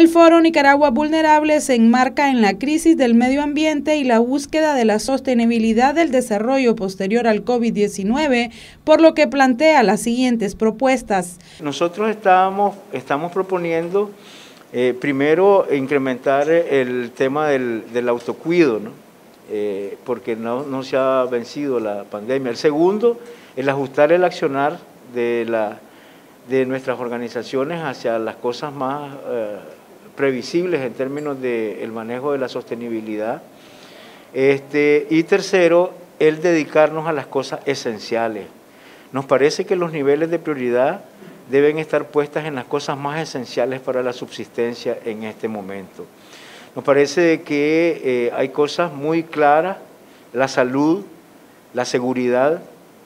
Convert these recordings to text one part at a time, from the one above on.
El foro Nicaragua Vulnerable se enmarca en la crisis del medio ambiente y la búsqueda de la sostenibilidad del desarrollo posterior al COVID-19, por lo que plantea las siguientes propuestas. Nosotros estamos, proponiendo eh, primero incrementar el tema del, autocuido, ¿no? Eh, porque no, no se ha vencido la pandemia. El segundo, el ajustar el accionar de, la, de nuestras organizaciones hacia las cosas más... Eh, previsibles en términos del manejo de la sostenibilidad. Este, y tercero, el dedicarnos a las cosas esenciales. Nos parece que los niveles de prioridad deben estar puestas en las cosas más esenciales para la subsistencia en este momento. Nos parece que eh, hay cosas muy claras, la salud, la seguridad,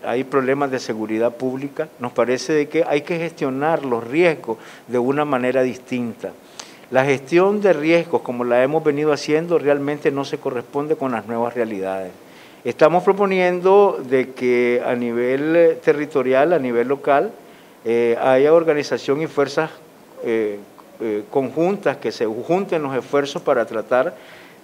hay problemas de seguridad pública, nos parece de que hay que gestionar los riesgos de una manera distinta. La gestión de riesgos, como la hemos venido haciendo, realmente no se corresponde con las nuevas realidades. Estamos proponiendo de que a nivel eh, territorial, a nivel local, eh, haya organización y fuerzas eh, conjuntas que se junten los esfuerzos para tratar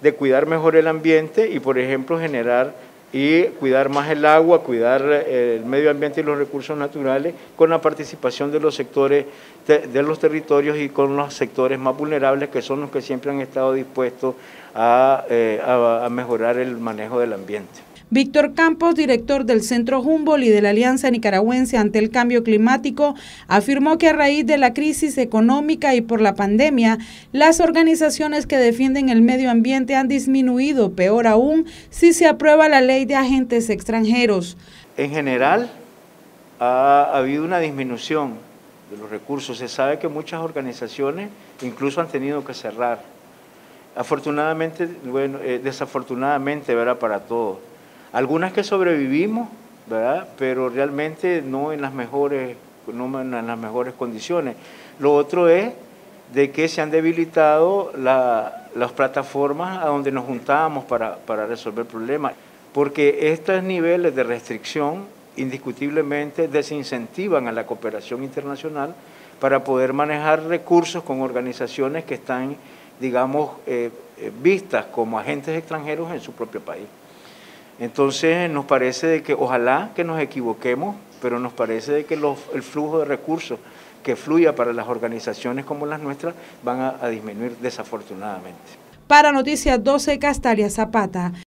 de cuidar mejor el ambiente y, por ejemplo, generar y cuidar más el agua, cuidar eh, el medio ambiente y los recursos naturales con la participación de los sectores de los territorios y con los sectores más vulnerables que son los que siempre han estado dispuestos a, eh, a mejorar el manejo del ambiente. Víctor Campos, director del Centro Humboldt y de la Alianza Nicaragüense ante el Cambio Climático, afirmó que a raíz de la crisis económica y por la pandemia, las organizaciones que defienden el medio ambiente han disminuido, peor aún, si se aprueba la ley de agentes extranjeros. En general, ha habido una disminución de los recursos. Se sabe que muchas organizaciones incluso han tenido que cerrar. Afortunadamente, bueno, eh, desafortunadamente, verá para todos algunas que sobrevivimos, ¿verdad? Pero realmente no en las mejores, no en las mejores condiciones. Lo otro es de que se han debilitado las plataformas a donde nos juntábamos para, resolver problemas, porque estos niveles de restricción indiscutiblemente desincentivan a la cooperación internacional para poder manejar recursos con organizaciones que están, digamos, eh, eh, vistas como agentes extranjeros en su propio país. Entonces nos parece de que ojalá que nos equivoquemos, pero nos parece de que el flujo de recursos que fluya para las organizaciones como las nuestras van a, a disminuir desafortunadamente. Para Noticias 12, Castalia Zapata.